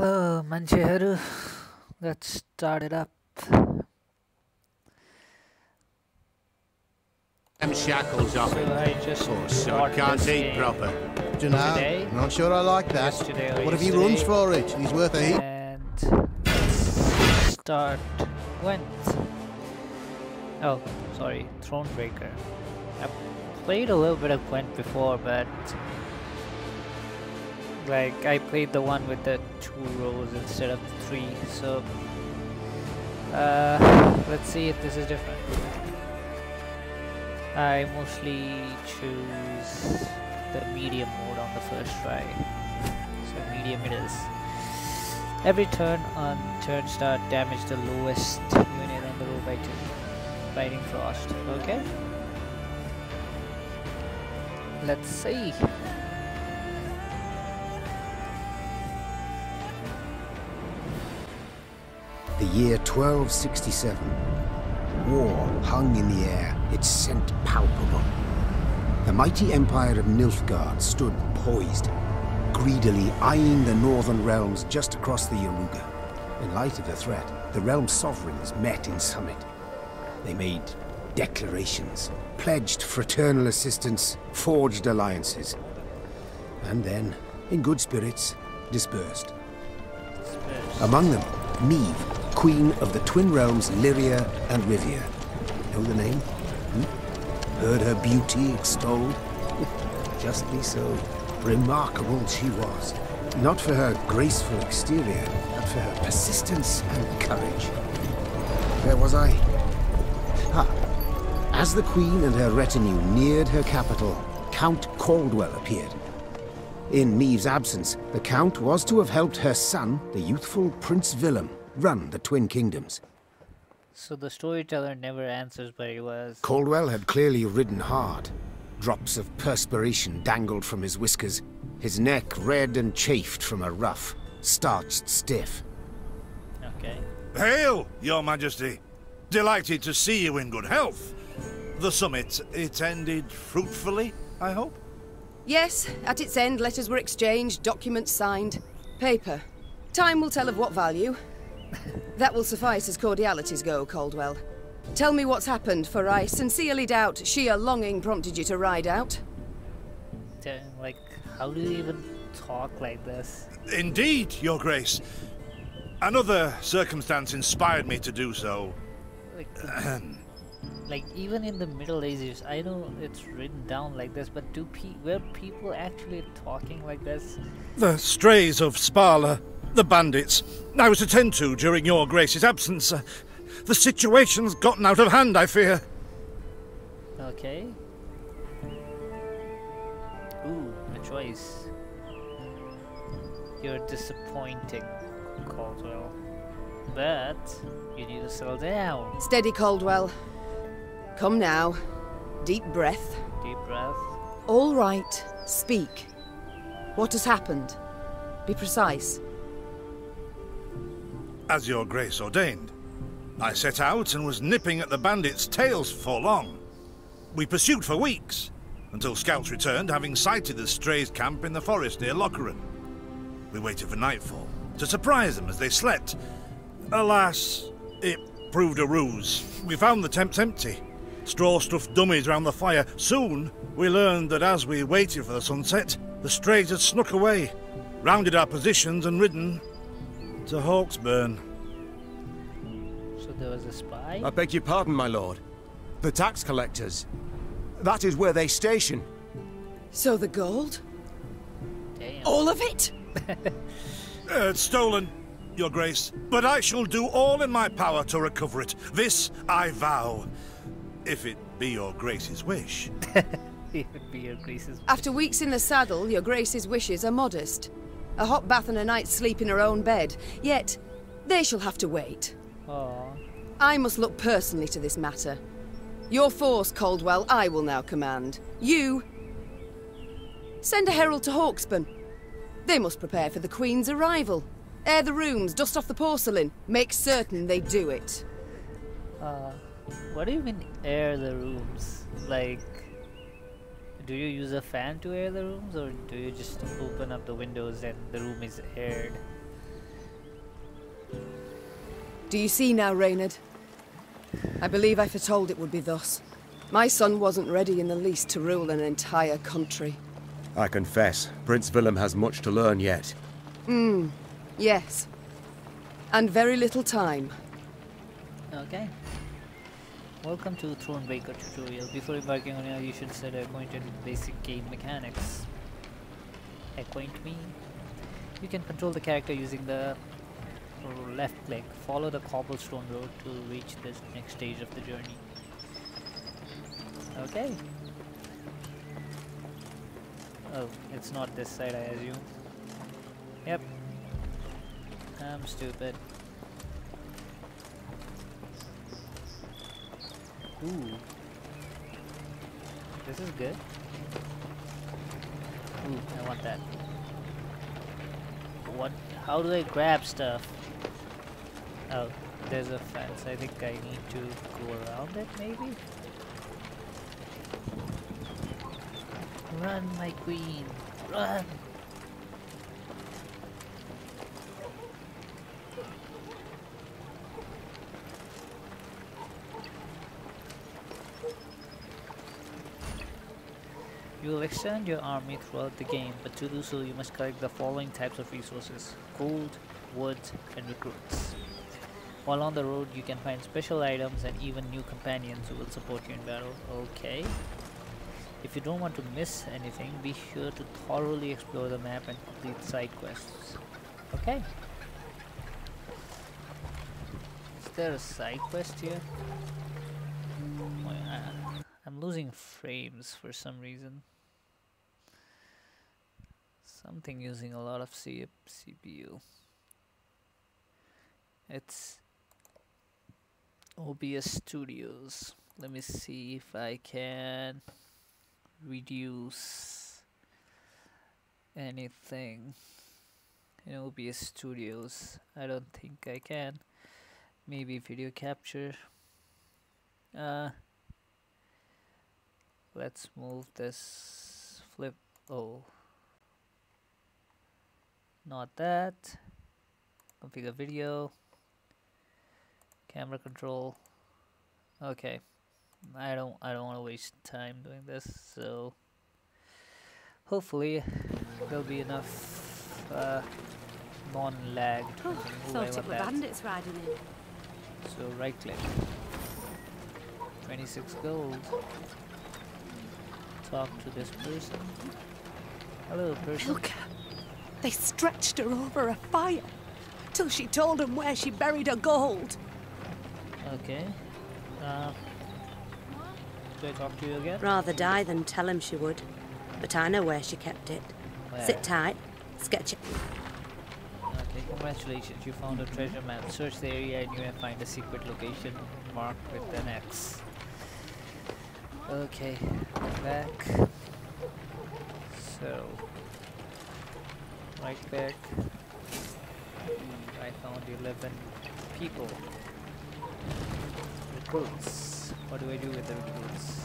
Uh, Hello, Mancheru. Let's start it up. Them shackles off oh, So. I just Poor son, bought can't eat game proper. Dunno. Today? Not sure I like that. What if he runs for it? He's worth a heap. And start Gwent. Oh, sorry, Thronebreaker. I played a little bit of Gwent before, but like I played the one with the two rows instead of three. So uh, let's see if this is different. I mostly choose the medium mode on the first try. So medium it is. Every turn on turn start damage the lowest unit on the row by two. Biting frost. Okay. Let's see. Year 1267. War hung in the air, its scent palpable. The mighty empire of Nilfgaard stood poised, greedily eyeing the northern realms just across the Yaruga. In light of the threat, the realm's sovereigns met in summit. They made declarations, pledged fraternal assistance, forged alliances, and then, in good spirits, dispersed. Among them, Meve, Queen of the Twin Realms Lyria and Rivia. Know the name? Hmm? Heard her beauty extolled? Justly so. Remarkable she was. Not for her graceful exterior, but for her persistence and courage. Where was I? Ah. As the Queen and her retinue neared her capital, Count Caldwell appeared. In Meve's absence, the Count was to have helped her son, the youthful Prince Villem, run the Twin Kingdoms. So the storyteller never answers where he was. Caldwell had clearly ridden hard. Drops of perspiration dangled from his whiskers, his neck red and chafed from a rough, starched stiff. Okay. Hail, Your Majesty. Delighted to see you in good health. The summit, it ended fruitfully, I hope? Yes, at its end, letters were exchanged, documents signed. Paper. Time will tell of what value. That will suffice as cordialities go, Caldwell. Tell me what's happened, for I sincerely doubt sheer longing prompted you to ride out. Like, how do you even talk like this? Indeed, Your Grace. Another circumstance inspired me to do so. Like, like even in the Middle Ages, I know it's written down like this, but do pe- were people actually talking like this? The strays of Spalla, the bandits, I was to tend to during Your Grace's absence. Uh, the situation's gotten out of hand, I fear. Okay. Ooh, a choice. You're disappointing, Caldwell. But you need to settle down. Steady, Caldwell. Come now. Deep breath. Deep breath. All right. Speak. What has happened? Be precise. As Your Grace ordained. I set out and was nipping at the bandits' tails for long. We pursued for weeks, until scouts returned, having sighted the strays' camp in the forest near Locheren. We waited for nightfall to surprise them as they slept. Alas, it proved a ruse. We found the tents empty. Straw-stuffed dummies round the fire. Soon, we learned that as we waited for the sunset, the strays had snuck away, rounded our positions and ridden to Hawksburn. So there was a spy? I beg your pardon, my lord. The tax collectors. That is where they station. So the gold? Damn. All of it? Uh, it's stolen, Your Grace, but I shall do all in my power to recover it. This I vow. If it be Your Grace's wish. it be your grace's. After weeks in the saddle, your grace's wishes are modest. A hot bath and a night's sleep in her own bed. Yet, they shall have to wait. Aw. I must look personally to this matter. Your force, Caldwell, I will now command. You... Send a herald to Hawksburn. They must prepare for the Queen's arrival. Air the rooms, dust off the porcelain. Make certain they do it. Uh, what do you mean air the rooms? Like, do you use a fan to air the rooms, or do you just open up the windows and the room is aired? Do you see now, Reynard? I believe I foretold it would be thus. My son wasn't ready in the least to rule an entire country. I confess, Prince Villem has much to learn yet. Hmm, yes. And very little time. Okay. Welcome to Thronebreaker tutorial. Before embarking on it, you should set acquainted with basic game mechanics. Acquaint me. You can control the character using the left click. Follow the cobblestone road to reach the next stage of the journey. Okay. Oh, it's not this side, I assume. Yep. I'm stupid. Ooh. This is good. Ooh, I want that. What? How do I grab stuff? Oh, there's a fence. I think I need to go around it, maybe? Run, my queen! Run! You will extend your army throughout the game, but to do so you must collect the following types of resources. Gold, wood, and recruits. While on the road you can find special items and even new companions who will support you in battle. Okay. If you don't want to miss anything, be sure to thoroughly explore the map and complete side quests. Okay. Is there a side quest here? Losing frames for some reason. Something using a lot of C CPU. It's OBS Studios. Let me see if I can reduce anything in OBS Studios. I don't think I can. Maybe video capture. Uh, let's move this flip. Oh, not that. Configure video. Camera control. Okay. I don't I don't want to waste time doing this, so hopefully there'll be enough uh, non-lag. Oh, thought it were bandits riding in. So right click. 26 gold. Talk to this person. Hello person. Look, they stretched her over a fire till she told them where she buried her gold. Okay. Uh, do I talk to you again? Rather die than tell him she would. But I know where she kept it. Where? Sit tight. Sketch it. Okay, congratulations. You found a treasure map. Search the area and you may find a secret location marked with an X. Okay, back. So, right back. I found 11 people. Recruits. What do I do with the recruits?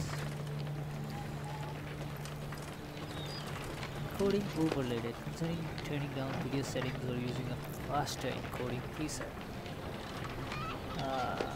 Encoding overloaded. Considering turning down video settings or using a faster encoding preset. Uh,